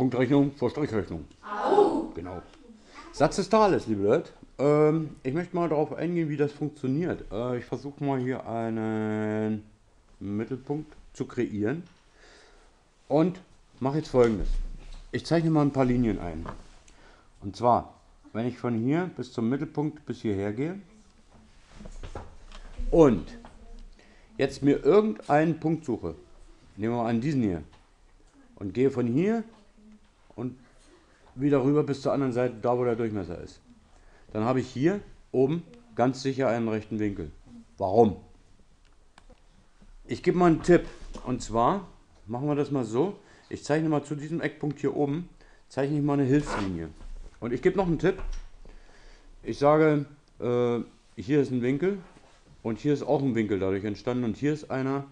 Punktrechnung vor Strichrechnung. Au. Genau. Satz des Tages, liebe Leute. Ähm, ich möchte mal darauf eingehen, wie das funktioniert. Äh, ich versuche mal hier einen Mittelpunkt zu kreieren und mache jetzt folgendes. Ich zeichne mal ein paar Linien ein. Und zwar, wenn ich von hier bis zum Mittelpunkt bis hierher gehe und jetzt mir irgendeinen Punkt suche, nehmen wir mal an diesen hier, und gehe von hier und wieder rüber bis zur anderen Seite, da wo der Durchmesser ist. Dann habe ich hier oben ganz sicher einen rechten Winkel. Warum? Ich gebe mal einen Tipp. Und zwar machen wir das mal so. Ich zeichne mal zu diesem Eckpunkt hier oben, zeichne ich mal eine Hilfslinie. Und ich gebe noch einen Tipp. Ich sage, äh, hier ist ein Winkel und hier ist auch ein Winkel dadurch entstanden und hier ist einer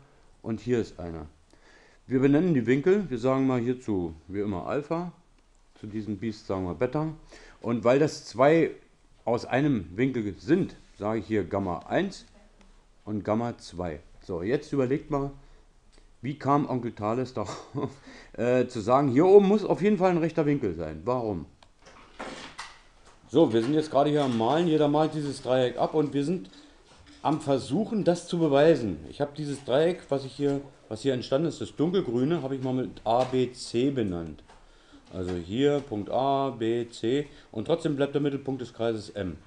und hier ist einer. Wir benennen die Winkel, wir sagen mal hierzu wie immer Alpha, zu diesem Biest sagen wir Beta. Und weil das zwei aus einem Winkel sind, sage ich hier Gamma 1 und Gamma 2. So, jetzt überlegt mal, wie kam Onkel Thales darauf äh, zu sagen, hier oben muss auf jeden Fall ein rechter Winkel sein. Warum? So, wir sind jetzt gerade hier am Malen, jeder malt dieses Dreieck ab und wir sind am Versuchen, das zu beweisen. Ich habe dieses Dreieck, was ich hier was hier entstanden ist, das dunkelgrüne, habe ich mal mit A, B, C benannt. Also hier Punkt A, B, C und trotzdem bleibt der Mittelpunkt des Kreises M.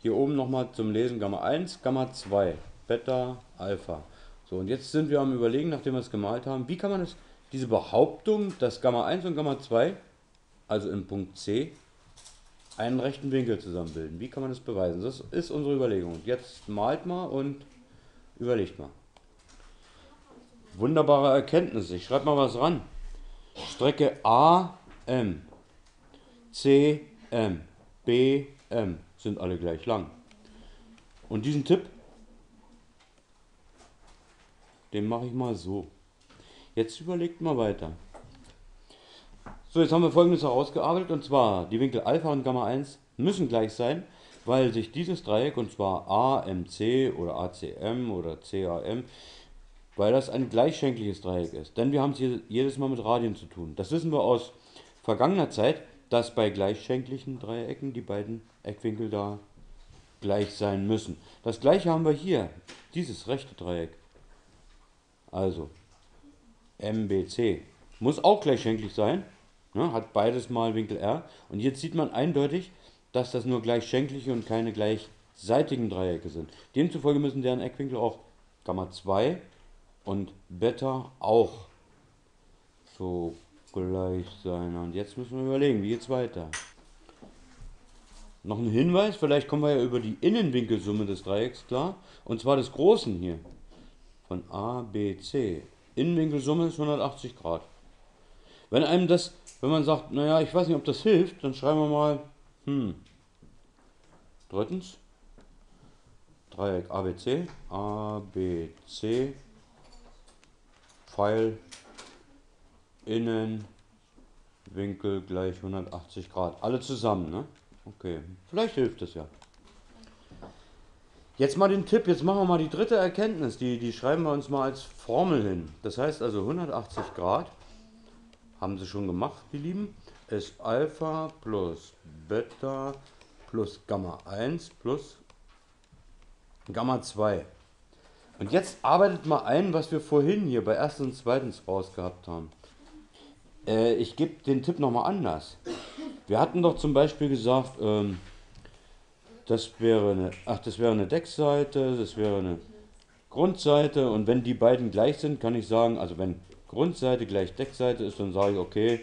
Hier oben nochmal zum Lesen Gamma 1, Gamma 2, Beta, Alpha. So, und jetzt sind wir am überlegen, nachdem wir es gemalt haben, wie kann man das, diese Behauptung, dass Gamma 1 und Gamma 2, also im Punkt C, einen rechten Winkel zusammenbilden. Wie kann man das beweisen? Das ist unsere Überlegung. Jetzt malt mal und überlegt mal. Wunderbare Erkenntnis. Ich schreibe mal was ran. Strecke AM, CM, BM sind alle gleich lang. Und diesen Tipp, den mache ich mal so. Jetzt überlegt mal weiter. So, jetzt haben wir folgendes herausgearbeitet und zwar die Winkel Alpha und Gamma 1 müssen gleich sein, weil sich dieses Dreieck und zwar AMC oder ACM oder CAM weil das ein gleichschenkliches Dreieck ist. Denn wir haben es hier jedes Mal mit Radien zu tun. Das wissen wir aus vergangener Zeit, dass bei gleichschenklichen Dreiecken die beiden Eckwinkel da gleich sein müssen. Das gleiche haben wir hier, dieses rechte Dreieck. Also MBC muss auch gleichschenklich sein, ne, hat beides mal Winkel R. Und jetzt sieht man eindeutig, dass das nur gleichschenkliche und keine gleichseitigen Dreiecke sind. Demzufolge müssen deren Eckwinkel auch Gamma 2 und Beta auch so gleich sein. Und jetzt müssen wir überlegen, wie geht's weiter. Noch ein Hinweis, vielleicht kommen wir ja über die Innenwinkelsumme des Dreiecks klar. Und zwar des großen hier. Von A, B, C. Innenwinkelsumme ist 180 Grad. Wenn einem das, wenn man sagt, naja, ich weiß nicht, ob das hilft, dann schreiben wir mal, hm. Drittens, Dreieck ABC, ABC, Pfeil Innenwinkel gleich 180 Grad. Alle zusammen, ne? Okay, vielleicht hilft es ja. Jetzt mal den Tipp, jetzt machen wir mal die dritte Erkenntnis, die, die schreiben wir uns mal als Formel hin. Das heißt also 180 Grad, haben sie schon gemacht, die Lieben, ist Alpha plus Beta plus Gamma 1 plus Gamma 2. Und jetzt arbeitet mal ein, was wir vorhin hier bei erstens und zweitens rausgehabt haben. Äh, ich gebe den Tipp nochmal anders. Wir hatten doch zum Beispiel gesagt, ähm, das wäre eine, ach, das wäre eine Deckseite, das wäre eine Grundseite und wenn die beiden gleich sind, kann ich sagen, also wenn Grundseite gleich Deckseite ist, dann sage ich, okay,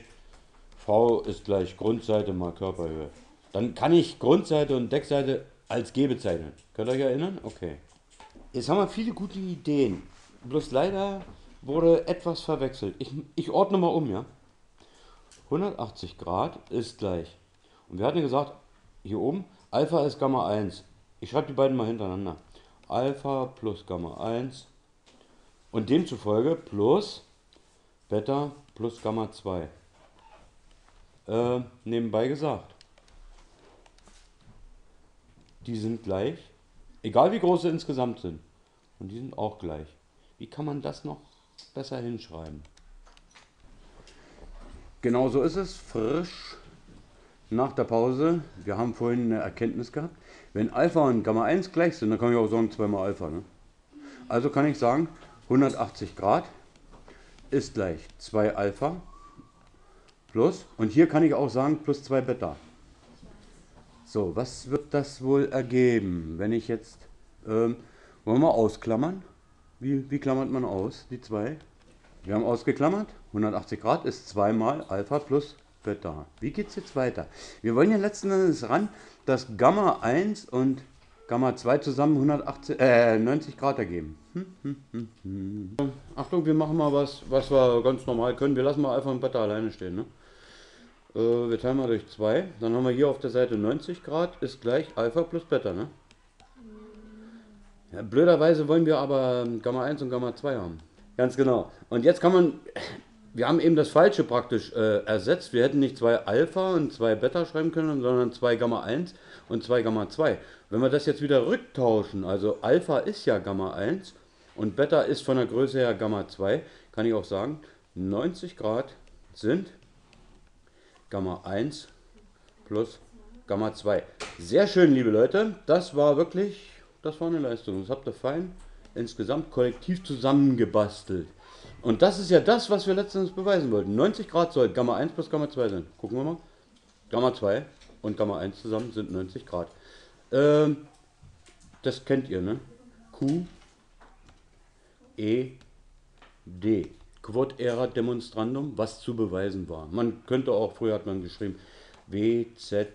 V ist gleich Grundseite mal Körperhöhe. Dann kann ich Grundseite und Deckseite als G bezeichnen. Könnt ihr euch erinnern? Okay. Jetzt haben wir viele gute Ideen. Bloß leider wurde etwas verwechselt. Ich, ich ordne mal um, ja. 180 Grad ist gleich. Und wir hatten gesagt, hier oben, Alpha ist Gamma 1. Ich schreibe die beiden mal hintereinander. Alpha plus Gamma 1 und demzufolge plus Beta plus Gamma 2. Äh, nebenbei gesagt. Die sind gleich, egal wie groß sie insgesamt sind. Und die sind auch gleich. Wie kann man das noch besser hinschreiben? Genau so ist es, frisch nach der Pause. Wir haben vorhin eine Erkenntnis gehabt. Wenn Alpha und Gamma 1 gleich sind, dann kann ich auch sagen 2 mal Alpha. Ne? Also kann ich sagen, 180 Grad ist gleich 2 Alpha plus, und hier kann ich auch sagen, plus 2 Beta. So, was wird das wohl ergeben, wenn ich jetzt, ähm, wollen wir mal ausklammern? Wie, wie klammert man aus, die 2? Wir haben ausgeklammert, 180 Grad ist 2 mal Alpha plus Beta. Wie geht es jetzt weiter? Wir wollen ja letzten Endes ran, dass Gamma 1 und Gamma 2 zusammen 180, äh, 90 Grad ergeben. Hm, hm, hm, hm. Achtung, wir machen mal was, was wir ganz normal können. Wir lassen mal Alpha und Beta alleine stehen. Ne? Äh, wir teilen mal durch 2. Dann haben wir hier auf der Seite 90 Grad ist gleich Alpha plus Beta. Ne? Ja, blöderweise wollen wir aber Gamma 1 und Gamma 2 haben. Ganz genau. Und jetzt kann man, wir haben eben das Falsche praktisch äh, ersetzt. Wir hätten nicht zwei Alpha und zwei Beta schreiben können, sondern zwei Gamma 1 und zwei Gamma 2. Wenn wir das jetzt wieder rücktauschen, also Alpha ist ja Gamma 1 und Beta ist von der Größe her Gamma 2, kann ich auch sagen, 90 Grad sind Gamma 1 plus Gamma 2. Sehr schön, liebe Leute. Das war wirklich, das war eine Leistung. Das habt ihr fein insgesamt kollektiv zusammengebastelt. Und das ist ja das, was wir letztens beweisen wollten. 90 Grad soll Gamma 1 plus Gamma 2 sein. Gucken wir mal. Gamma 2 und Gamma 1 zusammen sind 90 Grad. Ähm, das kennt ihr, ne? Q, E, D. Quod era demonstrandum, was zu beweisen war. Man könnte auch, früher hat man geschrieben, W, Z,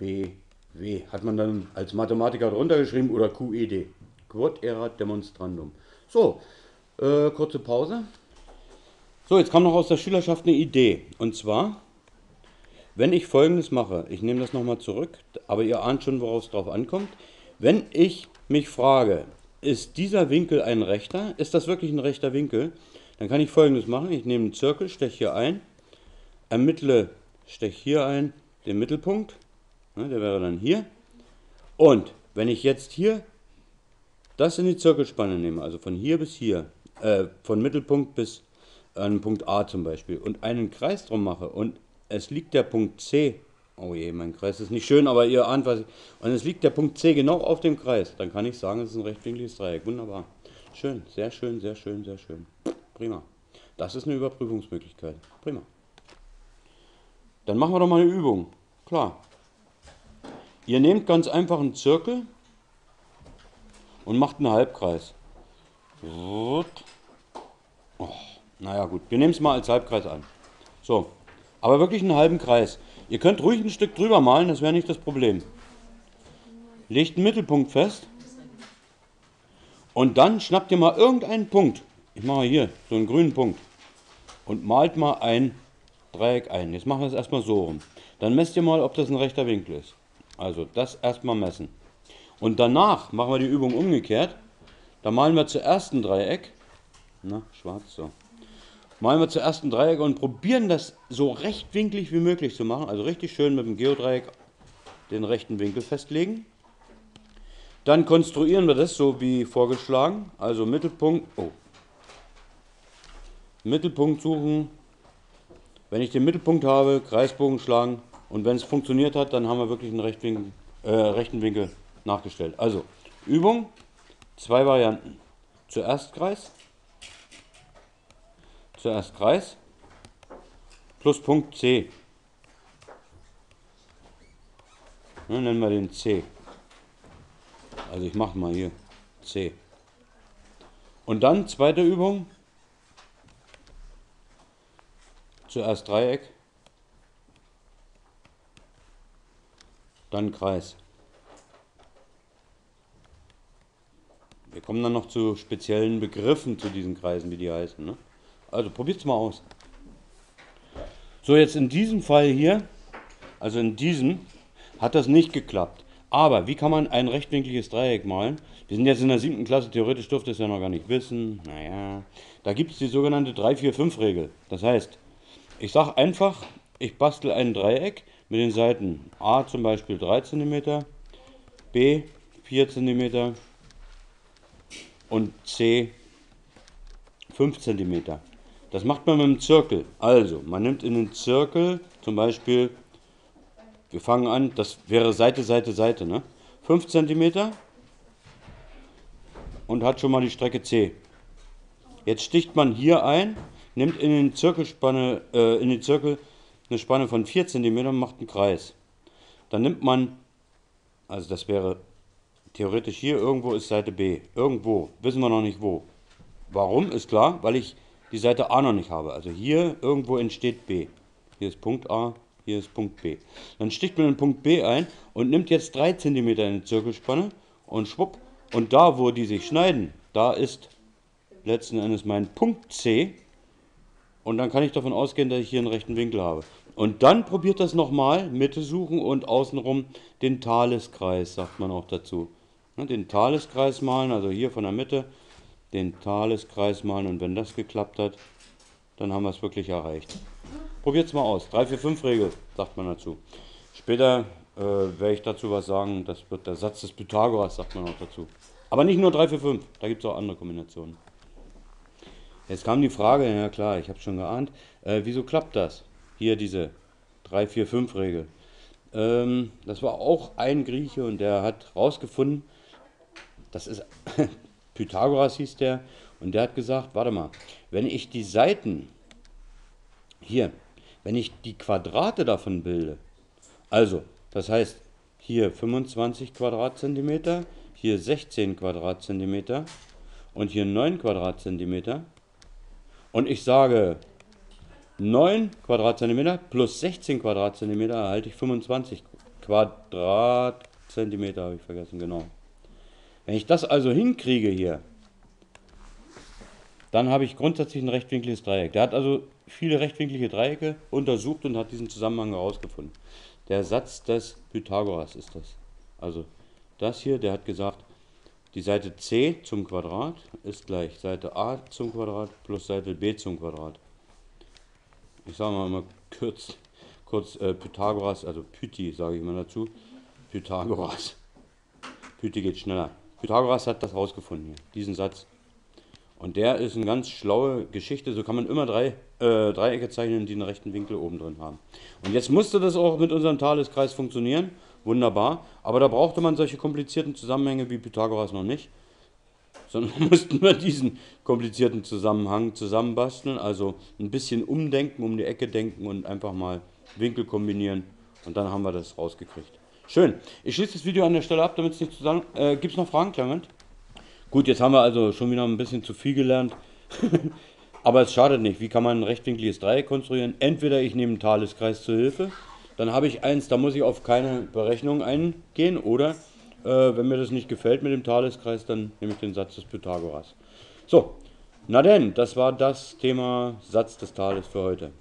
B, W. Hat man dann als Mathematiker drunter geschrieben oder QED. Quod era demonstrandum. So, äh, kurze Pause. So, jetzt kam noch aus der Schülerschaft eine Idee. Und zwar, wenn ich folgendes mache, ich nehme das nochmal zurück, aber ihr ahnt schon, worauf es drauf ankommt. Wenn ich mich frage, ist dieser Winkel ein rechter? Ist das wirklich ein rechter Winkel? Dann kann ich folgendes machen. Ich nehme einen Zirkel, steche hier ein, ermittle, steche hier ein den Mittelpunkt. Ne, der wäre dann hier. Und wenn ich jetzt hier das in die Zirkelspanne nehme, also von hier bis hier, äh, von Mittelpunkt bis an Punkt A zum Beispiel, und einen Kreis drum mache und es liegt der Punkt C, oh je, mein Kreis ist nicht schön, aber ihr ahnt was, und es liegt der Punkt C genau auf dem Kreis, dann kann ich sagen, es ist ein rechtwinkliges Dreieck. Wunderbar. Schön, sehr schön, sehr schön, sehr schön. Prima. Das ist eine Überprüfungsmöglichkeit. Prima. Dann machen wir doch mal eine Übung. Klar. Ihr nehmt ganz einfach einen Zirkel und macht einen Halbkreis. Oh, naja gut, wir nehmen es mal als Halbkreis an. So, aber wirklich einen halben Kreis. Ihr könnt ruhig ein Stück drüber malen, das wäre nicht das Problem. Legt einen Mittelpunkt fest und dann schnappt ihr mal irgendeinen Punkt. Ich mache hier so einen grünen Punkt und malt mal ein Dreieck ein. Jetzt machen wir es erstmal so rum. Dann messt ihr mal, ob das ein rechter Winkel ist. Also das erstmal messen. Und danach machen wir die Übung umgekehrt. Da malen wir zuerst ein Dreieck. Na, schwarz so. Malen wir zuerst ein Dreieck und probieren das so rechtwinklig wie möglich zu machen. Also richtig schön mit dem Geodreieck den rechten Winkel festlegen. Dann konstruieren wir das so wie vorgeschlagen. Also Mittelpunkt, oh. Mittelpunkt suchen. Wenn ich den Mittelpunkt habe, Kreisbogen schlagen. Und wenn es funktioniert hat, dann haben wir wirklich einen rechten äh, rechten Winkel nachgestellt. Also, Übung, zwei Varianten. Zuerst Kreis, zuerst Kreis, plus Punkt C. Ja, nennen wir den C. Also ich mache mal hier C. Und dann zweite Übung. Zuerst Dreieck, dann Kreis. Kommen dann noch zu speziellen Begriffen zu diesen Kreisen, wie die heißen. Ne? Also probiert es mal aus. So, jetzt in diesem Fall hier, also in diesem, hat das nicht geklappt. Aber wie kann man ein rechtwinkliges Dreieck malen? Wir sind jetzt in der siebten Klasse, theoretisch dürfte es ja noch gar nicht wissen. Naja, da gibt es die sogenannte 3-4-5-Regel. Das heißt, ich sage einfach, ich bastel ein Dreieck mit den Seiten A zum Beispiel 3 cm, B 4 cm, und C 5 cm. Das macht man mit einem Zirkel. Also, man nimmt in den Zirkel zum Beispiel, wir fangen an, das wäre Seite, Seite, Seite, ne? 5 cm und hat schon mal die Strecke C. Jetzt sticht man hier ein, nimmt in den Zirkelspanne, äh, in den Zirkel eine Spanne von 4 cm und macht einen Kreis. Dann nimmt man, also das wäre theoretisch hier, irgendwo ist Seite B. Irgendwo, wissen wir noch nicht wo. Warum, ist klar, weil ich die Seite A noch nicht habe. Also hier irgendwo entsteht B. Hier ist Punkt A, hier ist Punkt B. Dann sticht man den Punkt B ein und nimmt jetzt 3 cm in die Zirkelspanne und schwupp. Und da, wo die sich schneiden, da ist letzten Endes mein Punkt C. Und dann kann ich davon ausgehen, dass ich hier einen rechten Winkel habe. Und dann probiert das nochmal, Mitte suchen und außenrum den Thaleskreis, sagt man auch dazu. Den Thaleskreis malen, also hier von der Mitte, den Thaleskreis malen und wenn das geklappt hat, dann haben wir es wirklich erreicht. Probiert es mal aus. 3-4-5-Regel, sagt man dazu. Später äh, werde ich dazu was sagen, das wird der Satz des Pythagoras, sagt man auch dazu. Aber nicht nur 3-4-5, da gibt es auch andere Kombinationen. Jetzt kam die Frage, ja klar, ich habe schon geahnt, äh, wieso klappt das? Hier diese 3-4-5-Regel. Ähm, das war auch ein Grieche und der hat rausgefunden, das ist Pythagoras hieß der, und der hat gesagt, warte mal, wenn ich die Seiten hier, wenn ich die Quadrate davon bilde, also das heißt hier 25 Quadratzentimeter, hier 16 Quadratzentimeter und hier 9 Quadratzentimeter und ich sage 9 Quadratzentimeter plus 16 Quadratzentimeter erhalte ich 25 Quadratzentimeter, habe ich vergessen, genau. Wenn ich das also hinkriege hier, dann habe ich grundsätzlich ein rechtwinkliges Dreieck. Der hat also viele rechtwinklige Dreiecke untersucht und hat diesen Zusammenhang herausgefunden. Der Satz des Pythagoras ist das. Also das hier, der hat gesagt, die Seite c zum Quadrat ist gleich Seite a zum Quadrat plus Seite b zum Quadrat. Ich sage mal immer kurz, kurz äh, Pythagoras, also Pyti sage ich mal dazu. Pythagoras. Pyti geht schneller. Pythagoras hat das rausgefunden hier, diesen Satz. Und der ist eine ganz schlaue Geschichte. So kann man immer drei äh, Dreiecke zeichnen, die einen rechten Winkel oben drin haben. Und jetzt musste das auch mit unserem Thaleskreis funktionieren. Wunderbar. Aber da brauchte man solche komplizierten Zusammenhänge wie Pythagoras noch nicht. Sondern mussten wir diesen komplizierten Zusammenhang zusammenbasteln. Also ein bisschen umdenken, um die Ecke denken und einfach mal Winkel kombinieren. Und dann haben wir das rausgekriegt. Schön. Ich schließe das Video an der Stelle ab, damit es nicht zusammen. Äh, Gibt es noch Fragen, Clement? Gut, jetzt haben wir also schon wieder ein bisschen zu viel gelernt. Aber es schadet nicht. Wie kann man ein rechtwinkliges Dreieck konstruieren? Entweder ich nehme einen Thaleskreis zur Hilfe, dann habe ich eins, da muss ich auf keine Berechnung eingehen. Oder äh, wenn mir das nicht gefällt mit dem Thaleskreis, dann nehme ich den Satz des Pythagoras. So, na denn, das war das Thema Satz des Thales für heute.